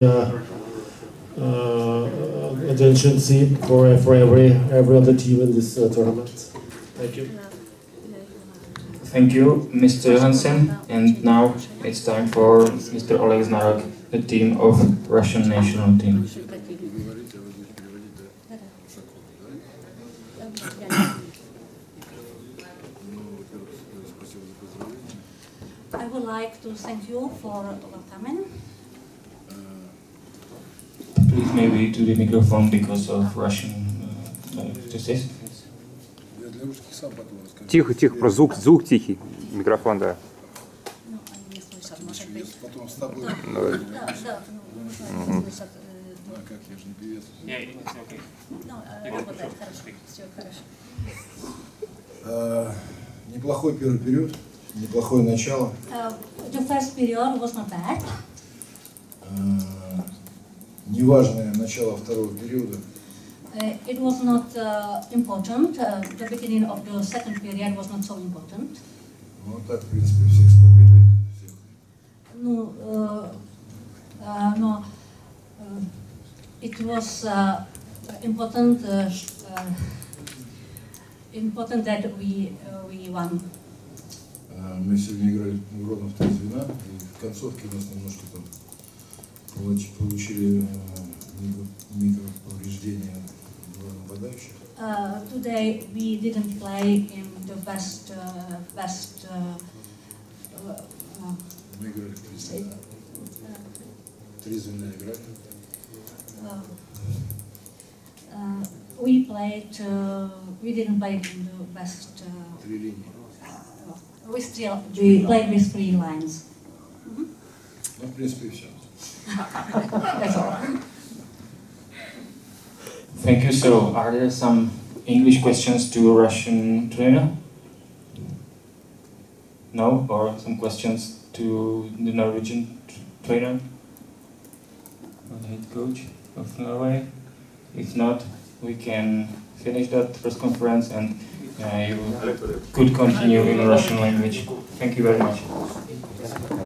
uh, uh, attention seat for for every every other team in this uh, tournament. Thank you. Thank you, Mr. Hansen. And now it's time for Mr. Oleg Znarok, the team of Russian national team. I would like to thank you for coming. Please maybe to the microphone because of Russian uh, uh. Тихо, тихо, про звук, звук тихий. Микрофон, да. Они не слышат, может Я быть. потом с тобой. Да, да, ну, нужно не слышат. А как, я же не певец. Работает хорошо, все хорошо. Неплохой первый период, неплохое начало. Uh, the first period was not bad. А, неважное начало второго периода. Uh, it was not uh, important. Uh, the beginning of the second period was not so important. Ну, так, в принципе, всех с победой. Всех. No, uh, uh, no, uh, it was uh, important. Uh, uh, important that we uh, we won. А, Мы сегодня играли ровно в три звена, и в концовке у нас немножко там получили э, микро- микроповреждения два нападающих. Uh, today we didn't play in the best uh, best. Uh, uh, uh, Мы играли в три звена. Три звена играли. uh, uh, we played. Uh, we didn't play in the best. Uh, Три линии. we still we played with three lines. Ну, в принципе, и все. That's all. Thank you. So, are there some English questions to Russian trainer? No, or some questions to the Norwegian trainer, or the head coach of Norway? If not, we can finish that press conference and uh, you could continue in Russian language. Thank you very much.